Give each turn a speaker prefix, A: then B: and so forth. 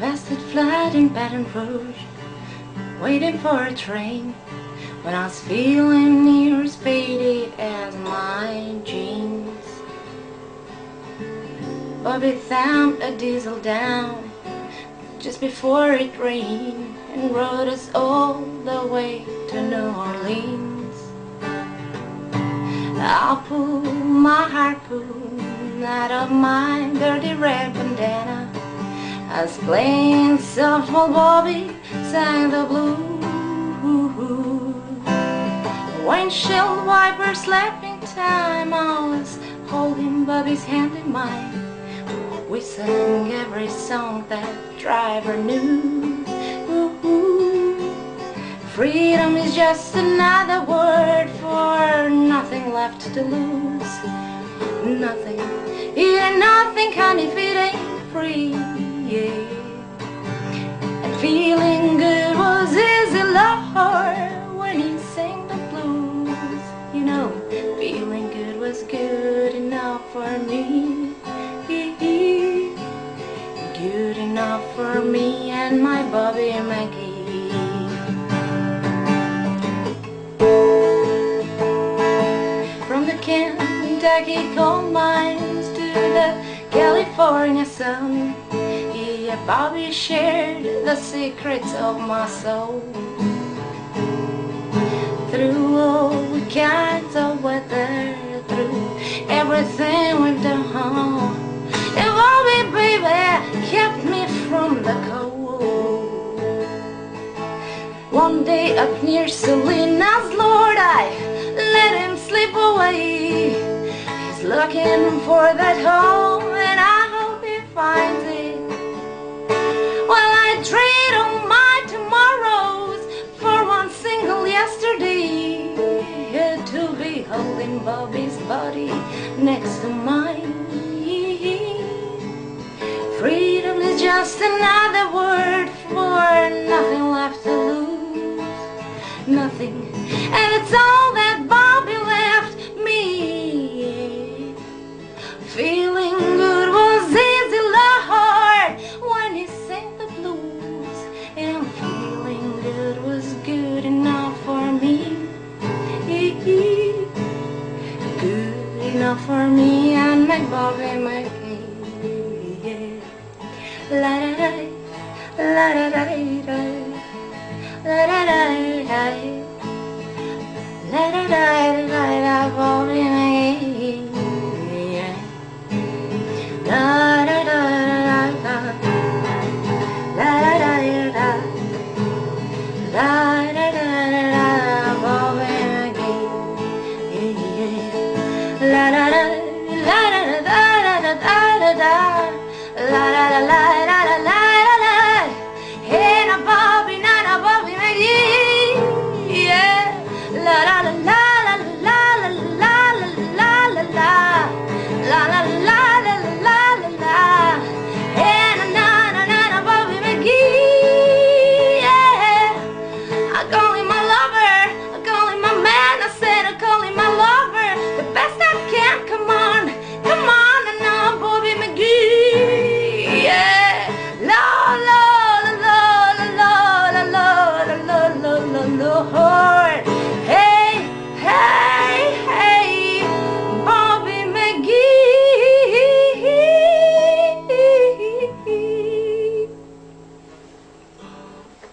A: light in Baton Rouge, waiting for a train. When I was feeling near as faded as my jeans. Bobby thumped a diesel down just before it rained and rode us all the way to New Orleans. I pulled my harpoon out of my dirty red bandana as plain softball Bobby sang the blues. Windshield wiper slapping time, I was holding Bobby's hand in mine. We sang every song that driver knew. Freedom is just another word for nothing left to lose. Nothing, yeah, nothing can if it ain't free. Yeah. And feeling good was easy, Lord, when he sang the blues. You know, feeling good was good enough for me. Good enough for me and my Bobby McGee. From the Kentucky coal mines to the California sun, yeah, Bobby shared the secrets of my soul. Through all kinds of weather, through everything we've done, and Bobby, baby, kept me from the cold. One day up near Salinas, Lord, I let him slip away. He's looking for that home, Bobby's body next to mine. Freedom is just another word for nothing left to lose. Nothing, and it's all enough for me and my Bob and my baby. La da da, la da da da, la da da da, la da da da da, Bob and La da da da da, la da da da, la. la la la la.